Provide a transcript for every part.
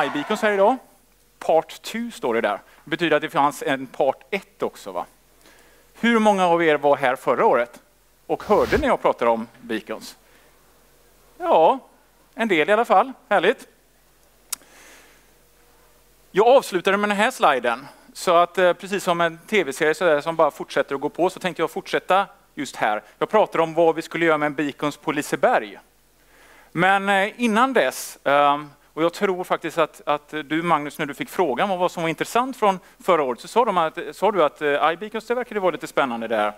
prata iBeacons här idag. Part 2 står det där. Det betyder att det fanns en part 1 också. Va? Hur många av er var här förra året och hörde när jag pratade om beacons? Ja, en del i alla fall. Härligt. Jag avslutade med den här sliden. Så att eh, precis som en tv-serie som bara fortsätter att gå på så tänkte jag fortsätta just här. Jag pratade om vad vi skulle göra med beacons på Liseberg. Men eh, innan dess, ehm, och jag tror faktiskt att, att du Magnus, när du fick frågan om vad som var intressant från förra året, så sa, de att, sa du att eh, iBeacons, det verkade vara lite spännande där.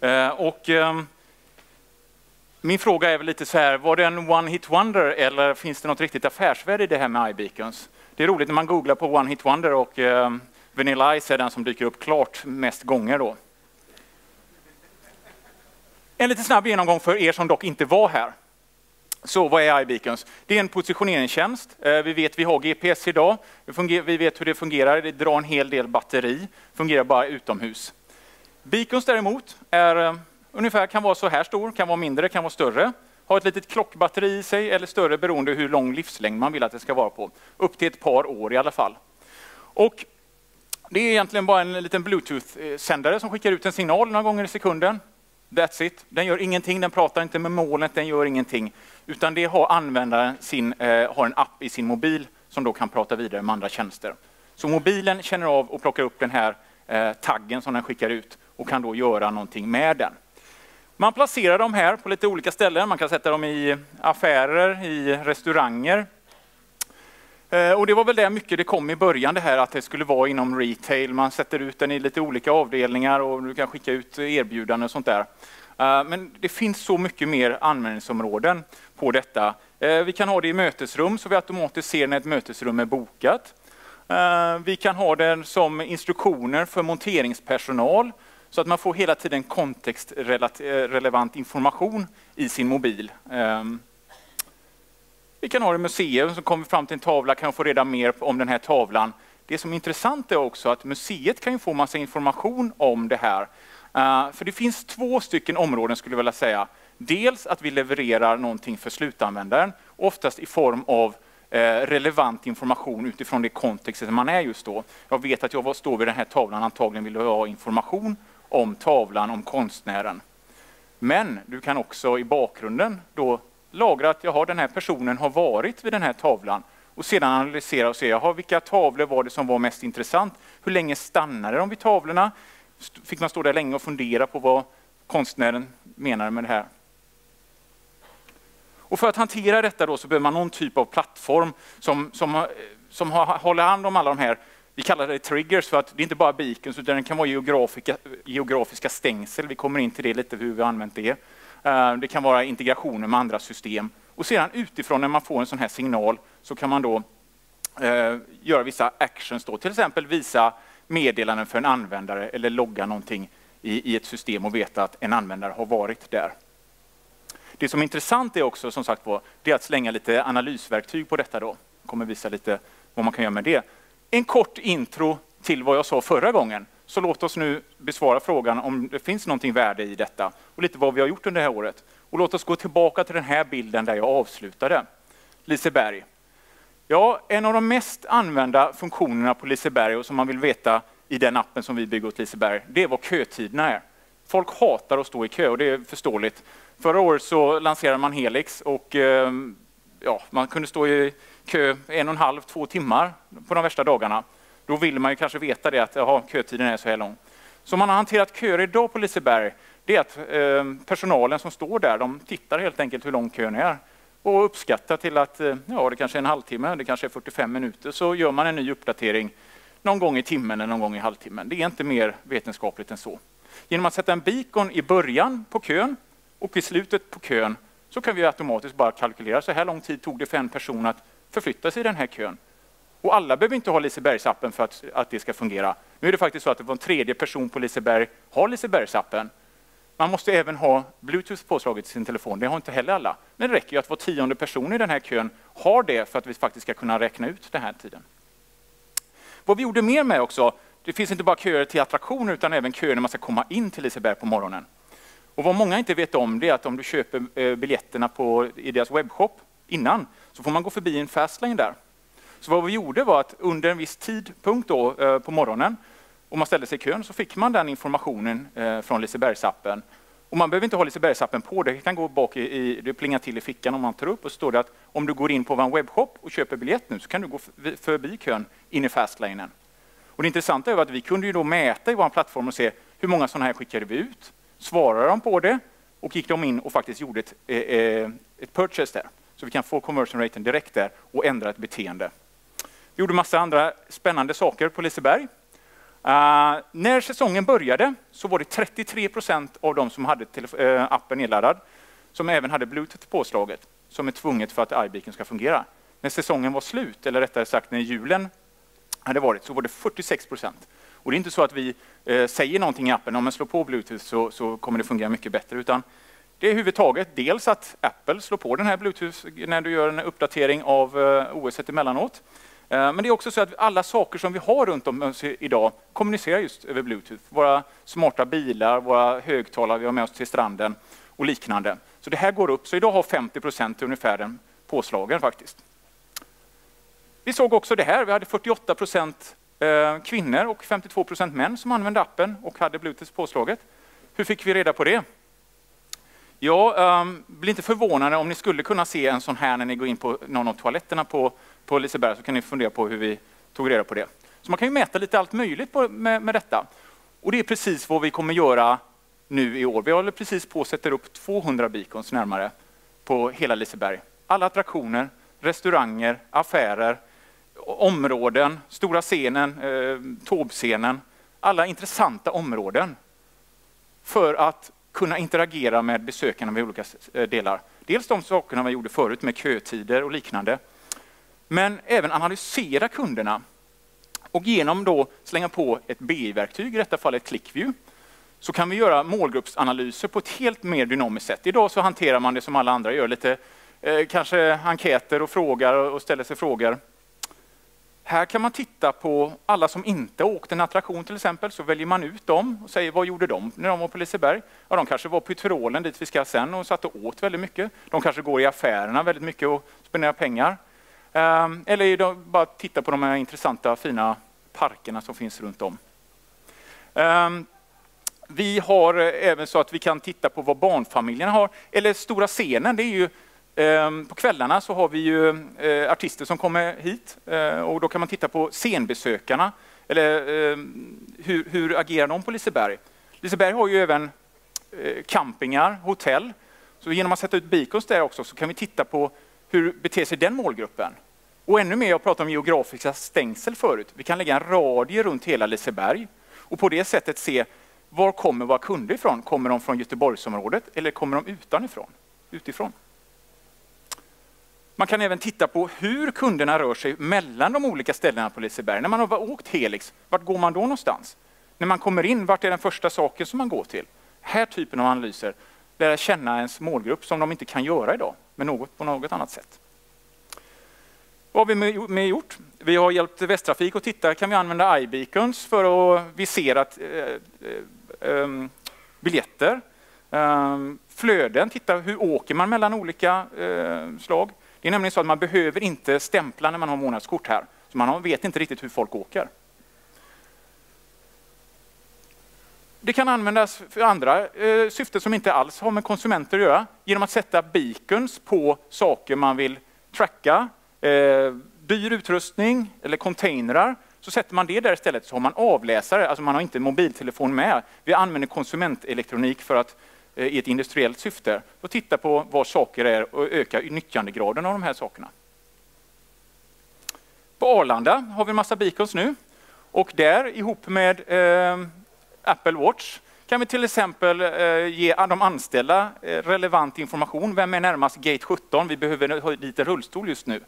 Mm. Och ehm, min fråga är väl lite så här, var det en one-hit wonder eller finns det något riktigt affärsvärde i det här med iBeacons? Det är roligt när man googlar på one-hit wonder och eh, Vanilla Ice är den som dyker upp klart mest gånger då. En lite snabb genomgång för er som dock inte var här. Så vad är iBeacons? Det är en positioneringstjänst. Eh, vi vet vi har GPS idag. Vi vet hur det fungerar. Det drar en hel del batteri. Fungerar bara utomhus. Beacons däremot är eh, ungefär, kan vara så här stor, kan vara mindre, kan vara större. Har ett litet klockbatteri i sig eller större beroende hur lång livslängd man vill att det ska vara på. Upp till ett par år i alla fall. Och det är egentligen bara en liten Bluetooth-sändare som skickar ut en signal några gånger i sekunden. That's it. Den gör ingenting, den pratar inte med molnet, den gör ingenting. Utan det har användaren sin, eh, har en app i sin mobil som då kan prata vidare med andra tjänster. Så mobilen känner av och plockar upp den här eh, taggen som den skickar ut och kan då göra någonting med den. Man placerar dem här på lite olika ställen. Man kan sätta dem i affärer, i restauranger. Eh, och det var väl där mycket det kom i början, det här att det skulle vara inom retail. Man sätter ut den i lite olika avdelningar och du kan skicka ut erbjudanden och sånt där. Eh, men det finns så mycket mer användningsområden på detta. Eh, vi kan ha det i mötesrum så vi automatiskt ser när ett mötesrum är bokat. Eh, vi kan ha det som instruktioner för monteringspersonal så att man får hela tiden kontextrelevant eh, information i sin mobil. Ehm, vi kan ha det i museum som kommer fram till en tavla, kan få reda mer om den här tavlan. Det som är intressant är också att museet kan få massa information om det här. För det finns två stycken områden skulle jag vilja säga. Dels att vi levererar någonting för slutanvändaren, oftast i form av eh, relevant information utifrån det kontextet man är just då. Jag vet att jag står vid den här tavlan, antagligen vill ha information om tavlan, om konstnären. Men du kan också i bakgrunden då lagra att jaha, den här personen har varit vid den här tavlan och sedan analysera och se jaha, vilka tavlor var det som var mest intressant. Hur länge stannade de vid tavlorna? Fick man stå där länge och fundera på vad konstnären menade med det här? Och för att hantera detta då så behöver man någon typ av plattform som, som, eh, som håller hand om alla de här vi kallar det triggers för att det är inte bara beacons utan det kan vara geografiska, geografiska stängsel. Vi kommer in till det lite hur vi har använt det. Eh, det kan vara integrationer med andra system. Och sedan utifrån när man får en sån här signal så kan man då eh, göra vissa actions. Då. Till exempel visa meddelanden för en användare eller logga någonting i, i ett system och veta att en användare har varit där. Det som är intressant är också som sagt var, det är att slänga lite analysverktyg på detta. Då. Jag kommer visa lite vad man kan göra med det en kort intro till vad jag sa förra gången. Så låt oss nu besvara frågan om det finns någonting värde i detta och lite vad vi har gjort under det här året. Och låt oss gå tillbaka till den här bilden där jag avslutade. Liseberg. Ja, en av de mest använda funktionerna på Liseberg och som man vill veta i den appen som vi bygger åt Liseberg, det är vad kötiderna är. Folk hatar att stå i kö och det är förståeligt. Förra året så lanserade man Helix och ehm, ja, man kunde stå i kö en och en halv, två timmar på de värsta dagarna. Då vill man ju kanske veta det att aha, kötiden är så här lång. Så man har hanterat köer idag på Liseberg, det är att eh, personalen som står där, de tittar helt enkelt hur lång kön är och uppskattar till att eh, ja, det kanske är en halvtimme, det kanske är 45 minuter, så gör man en ny uppdatering någon gång i timmen eller någon gång i halvtimmen. Det är inte mer vetenskapligt än så. Genom att sätta en beacon i början på kön och i slutet på kön så kan vi automatiskt bara kalkylera så här lång tid tog det för en person att förflytta sig i den här kön. Och alla behöver inte ha Lisebergsappen för att, att det ska fungera. Nu är det faktiskt så att var tredje person på Liseberg har Lisebergsappen. Man måste även ha Bluetooth påslaget i sin telefon. Det har inte heller alla. Men det räcker ju att var tionde person i den här kön har det för att vi faktiskt ska kunna räkna ut den här tiden. Vad vi gjorde mer med också, det finns inte bara köer till attraktioner utan även köer när man ska komma in till Liseberg på morgonen. Och vad många inte vet om det är att om du köper eh, biljetterna på, i deras webbshop innan så får man gå förbi en fastlane där. Så vad vi gjorde var att under en viss tidpunkt då, eh, på morgonen, om man ställde sig i kön, så fick man den informationen eh, från Lisebergsappen. Och man behöver inte ha Lisebergsappen på, det kan gå bak i, i, det plingar till i fickan om man tar upp och så står det att om du går in på vår webbshop och köper biljett nu så kan du gå förbi kön in i fastlinen. Och det intressanta är att vi kunde ju då mäta i vår plattform och se hur många sådana här skickade vi ut, svarade de på det och gick de in och faktiskt gjorde ett, eh, eh, ett purchase där. Så vi kan få conversion raten direkt där och ändra ett beteende. Vi gjorde massa andra spännande saker på Liseberg. Uh, när säsongen började så var det 33 procent av de som hade uh, appen nedladdad som även hade Bluetooth påslaget, som är tvunget för att iBeacon ska fungera. När säsongen var slut, eller rättare sagt när julen hade varit, så var det 46 procent. Och det är inte så att vi eh, säger någonting i appen, om man slår på Bluetooth så, så kommer det fungera mycket bättre, utan det är överhuvudtaget dels att Apple slår på den här Bluetooth när du gör en uppdatering av eh, OS emellanåt. Eh, men det är också så att alla saker som vi har runt om oss idag kommunicerar just över Bluetooth. Våra smarta bilar, våra högtalare vi har med oss till stranden och liknande. Så det här går upp. Så idag har 50 procent ungefär den påslagen faktiskt. Vi såg också det här. Vi hade 48 procent Eh, kvinnor och 52 procent män som använde appen och hade Bluetooth påslaget. Hur fick vi reda på det? Ja, um, bli inte förvånade om ni skulle kunna se en sån här när ni går in på någon av toaletterna på, på Liseberg, så kan ni fundera på hur vi tog reda på det. Så man kan ju mäta lite allt möjligt på, med, med detta. Och det är precis vad vi kommer göra nu i år. Vi håller precis på att sätta upp 200 beacons närmare på hela Liseberg. Alla attraktioner, restauranger, affärer, områden, stora scenen, eh, Tobscenen, alla intressanta områden. För att kunna interagera med besökarna med olika eh, delar. Dels de sakerna vi gjorde förut med kötider och liknande. Men även analysera kunderna. Och genom då slänga på ett BI-verktyg, i detta fall ett ClickView, så kan vi göra målgruppsanalyser på ett helt mer dynamiskt sätt. Idag så hanterar man det som alla andra gör, lite eh, kanske enkäter och frågar och ställer sig frågor. Här kan man titta på alla som inte åkt en attraktion till exempel, så väljer man ut dem och säger vad gjorde de när de var på Liseberg? Ja, de kanske var på Tyrolen dit vi ska sen och satt och åt väldigt mycket. De kanske går i affärerna väldigt mycket och spenderar pengar. Ehm, eller de bara titta på de här intressanta fina parkerna som finns runt om. Ehm, vi har eh, även så att vi kan titta på vad barnfamiljerna har. Eller stora scenen, det är ju Ehm, på kvällarna så har vi ju eh, artister som kommer hit eh, och då kan man titta på scenbesökarna. Eller ehm, hur, hur agerar de på Liseberg? Liseberg har ju även eh, campingar, hotell. Så genom att sätta ut beacons där också så kan vi titta på hur beter sig den målgruppen. Och ännu mer, jag pratade om geografiska stängsel förut. Vi kan lägga en radie runt hela Liseberg och på det sättet se var kommer våra kunder ifrån? Kommer de från Göteborgsområdet eller kommer de utanifrån, utifrån? Man kan även titta på hur kunderna rör sig mellan de olika ställena på Liseberg. När man har åkt Helix, vart går man då någonstans? När man kommer in, vart är den första saken som man går till? Här typen av analyser, lära känna ens målgrupp som de inte kan göra idag, men något, på något annat sätt. Vad har vi med gjort? Vi har hjälpt Västtrafik att titta, kan vi använda iBeacons för att visera eh, eh, eh biljetter? Eh, flöden, titta hur åker man mellan olika eh, slag? Det är nämligen så att man behöver inte stämpla när man har månadskort här. Så man vet inte riktigt hur folk åker. Det kan användas för andra eh, syften som inte alls har med konsumenter att göra. Genom att sätta beacons på saker man vill tracka, eh, dyr utrustning eller containrar. Så sätter man det där istället så har man avläsare, alltså man har inte mobiltelefon med. Vi använder konsumentelektronik för att Eh, Eh, i ett industriellt syfte och titta på vad saker är och öka nyttjandegraden av de här sakerna. På Arlanda har vi en massa beacons nu och där ihop med eh, Apple Watch kan vi till exempel eh, ge de anställda eh, relevant information. Vem är närmast gate 17? Vi behöver ha dit en rullstol just nu.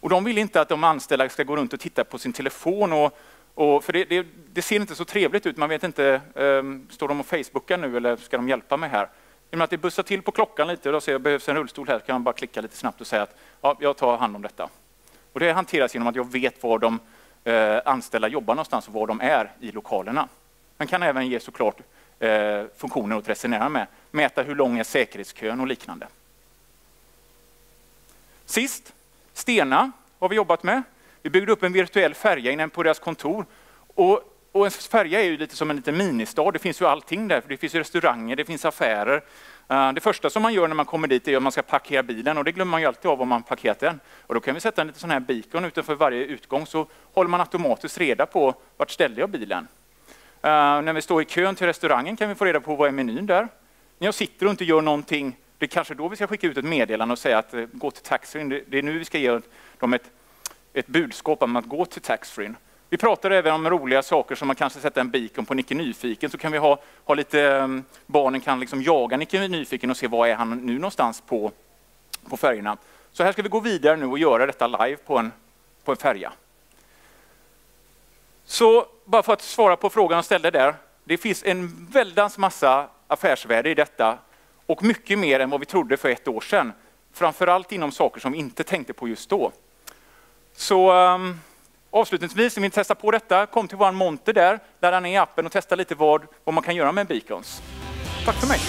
Och de vill inte att de anställda ska gå runt och titta på sin telefon och och för det, det, det, ser inte så trevligt ut, man vet inte, um, står de och facebookar nu eller ska de hjälpa mig här? Genom att det bussar till på klockan lite och då ser jag behövs en rullstol här, kan man bara klicka lite snabbt och säga att ja, jag tar hand om detta. Och det hanteras genom att jag vet var de uh, anställda jobbar någonstans och var de är i lokalerna. Man kan även ge såklart uh, funktioner att resonera med, mäta hur lång är säkerhetskön och liknande. Sist, Stena har vi jobbat med. Vi byggde upp en virtuell färja inne på deras kontor. Och, och en färja är ju lite som en liten ministad. Det finns ju allting där. Det finns restauranger, det finns affärer. Eh, det första som man gör när man kommer dit är att man ska parkera bilen och det glömmer man ju alltid av om man parkerat den. Och då kan vi sätta en liten sån här beacon utanför varje utgång så håller man automatiskt reda på vart ställde jag bilen. Eh, när vi står i kön till restaurangen kan vi få reda på vad är menyn där. När jag sitter och inte gör någonting, det är kanske då vi ska skicka ut ett meddelande och säga att eh, gå till taxin, Det, det är nu vi ska ge dem ett, ett budskap om att gå till taxfree. Vi pratar även om roliga saker som man kanske sätter en beacon på Nicke Nyfiken så kan vi ha, ha lite, mm, barnen kan liksom jaga Nicke Nyfiken och se var är han nu någonstans på, på färgerna. Så här ska vi gå vidare nu och göra detta live på en, på en färja. Så bara för att svara på frågan jag ställde där. Det finns en väldans massa affärsvärde i detta och mycket mer än vad vi trodde för ett år sedan. Framförallt inom saker som vi inte tänkte på just då. Så um, avslutningsvis, om ni testa på detta, kom till vår monter där, ladda ner appen och testa lite vad, vad man kan göra med beacons. Tack för mig!